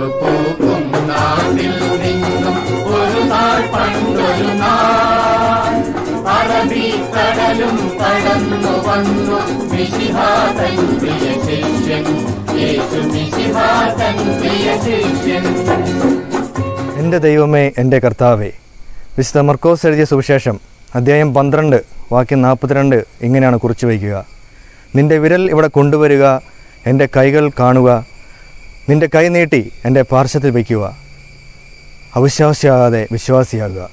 കൊമ്പ് പൂക്കും നാട്ടിൽ നിന്നും ഒരു നാൾ പണ്ടൊരു നാൾ. കടലും കടന്നു വന്നു. മിശിഹ തൻ പ്രിയ ശിഷ്യൻ. യേശു മിശിഹ തൻ പ്രിയ ശിഷ്യൻ. എന്റെ ദൈവമേ എന്റെ കർത്താവേ വിശുദ്ധ മർക്കോസ് എഴുതിയ സുവിശേഷം അദ്ധ്യായം പന്ത്രണ്ട് വാക്യം നാൽപ്പത്തിരണ്ട് ഇങ്ങനെയാണ് കുറിച്ചു വയ്ക്കുക. നിന്റെ വിരൽ ഇവിടെ കൊണ്ടുവരിക എന്റെ കൈകൾ കാണുക നിന്റെ കൈ നീട്ടി എന്റെ പാർശ്വത്തിൽ വയ്ക്കുക. അവിശ്വാസിയാകാതെ വിശ്വാസിയാകുക.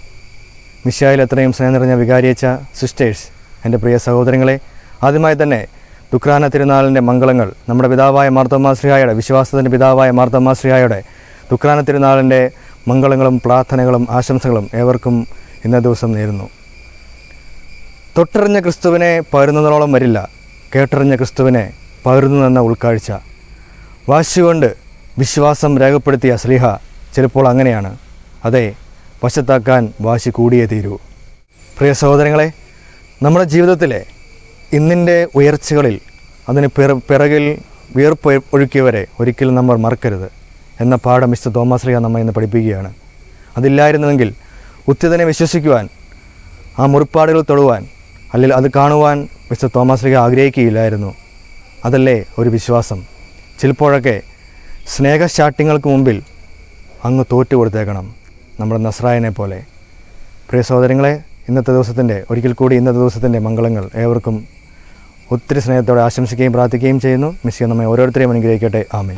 മിശായിൽ എത്രയും സ്നേഹം നിറഞ്ഞ വികാരിയച്ച സിസ്റ്റേഴ്സ് എന്റെ പ്രിയ സഹോദരങ്ങളെ ആദ്യമായി തന്നെ ദുക്രാന തിരുനാളിന്റെ മംഗളങ്ങൾ നമ്മുടെ പിതാവായ മാർത്തമാശ്രിയായുടെ വിശ്വാസത്തിന്റെ പിതാവായ മാർത്തമാശ്രിയായുടെ ദുക്രാന തിരുനാളിന്റെ മംഗളങ്ങളും പ്രാർത്ഥനകളും ആശംസകളും ഏവർക്കും ഇന്നേ ദിവസം നേരുന്നു. തൊട്ടറിഞ്ഞ ക്രിസ്തുവിനെ പകരുന്നതോളം വരില്ല. കേട്ടറിഞ്ഞ ക്രിസ്തുവിനെ പകരുന്നു നിന്ന ഉൾക്കാഴ്ച. വാശികൊണ്ട് വിശ്വാസം രേഖപ്പെടുത്തിയ സ്ലിഹ ചിലപ്പോൾ അങ്ങനെയാണ്. അതെ വശത്താക്കാൻ വാശി കൂടിയേ തീരൂ. പ്രിയ സഹോദരങ്ങളെ നമ്മുടെ ജീവിതത്തിലെ ഇന്നിന്റെ ഉയർച്ചകളിൽ അതിന് പിറ പിറകിൽ വിയർപ്പ് ഒഴുക്കിയവരെ ഒരിക്കലും നമ്മൾ മറക്കരുത് എന്ന പാഠം മിസ്റ്റർ തോമസ് നമ്മെ ഇന്ന് പഠിപ്പിക്കുകയാണ്. അതില്ലായിരുന്നുവെങ്കിൽ ഉത്തിതനെ വിശ്വസിക്കുവാൻ ആ മുറിപ്പാടുകൾ തൊടുവാൻ അല്ലെങ്കിൽ അത് കാണുവാൻ മിസ്റ്റർ തോമസ് ലിഹ ആഗ്രഹിക്കുകയില്ലായിരുന്നു. അതല്ലേ ഒരു വിശ്വാസം? ചിലപ്പോഴൊക്കെ സ്നേഹശാഠ്യങ്ങൾക്ക് മുമ്പിൽ അങ്ങ് തോറ്റു കൊടുത്തേക്കണം നമ്മുടെ നസ്രായനെ പോലെ. പ്രിയ സഹോദരങ്ങളെ ഇന്നത്തെ ദിവസത്തിന്റെ ഒരിക്കൽ കൂടി ഇന്നത്തെ ദിവസത്തിന്റെ മംഗളങ്ങൾ ഏവർക്കും ഒത്തിരി സ്നേഹത്തോടെ ആശംസിക്കുകയും പ്രാർത്ഥിക്കുകയും ചെയ്യുന്നു. മിസ്സിയ നമ്മെ ഓരോരുത്തരെയും അനുഗ്രഹിക്കട്ടെ. ആമേ